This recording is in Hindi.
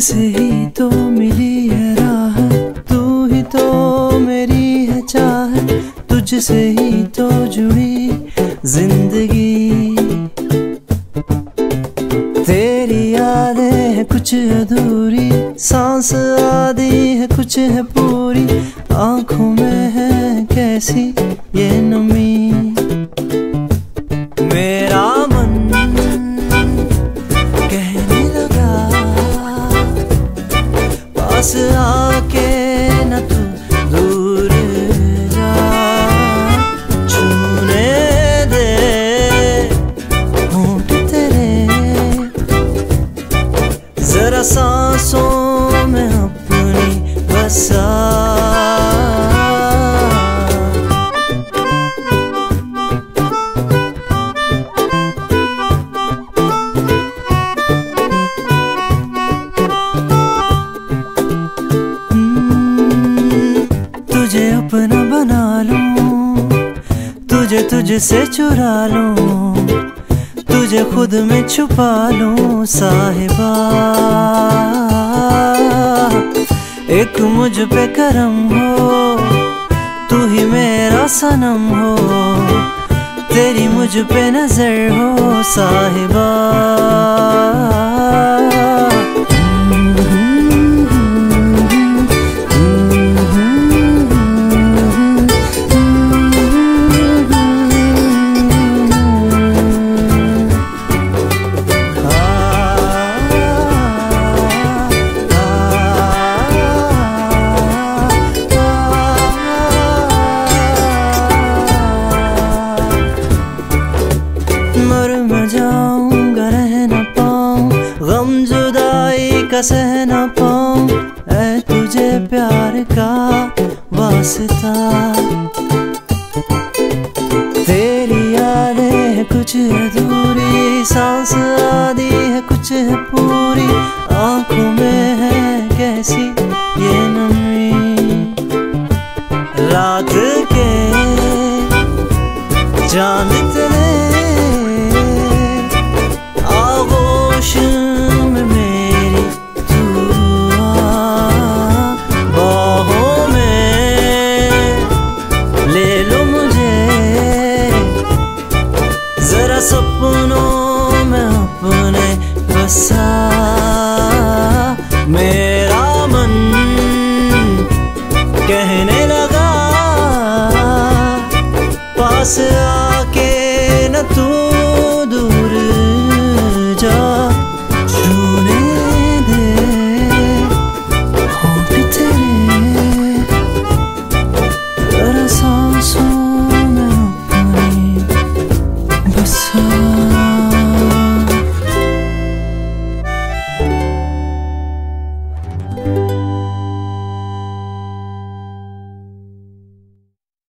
तुझसे ही तो मिली है राह, तू ही तो मेरी है चाह, तुझसे ही तो जुड़ी ज़िंदगी। तेरी यादें हैं कुछ अधूरी, सांस आदि है कुछ है पूरी, आँखों में है कैसी ये नमी। पास आके न तू दूर जा। छूने दे होंठ तेरे। जरा सांसों में अपनी बसा तुझसे चुरा लूँ, तुझे खुद में छुपा लूँ, साहिबा। एक मुझ पे करम हो, तू ही मेरा सनम हो, तेरी मुझ पे नज़र हो, साहिबा। का सह न पाऊँ, ऐ तुझे प्यार का वास्ता। तेरी यादें है कुछ अधूरी, सांस आदि है कुछ है पूरी। आँखों में है कैसी ये नमी रात के चाँद कहने लगा पास आके न तू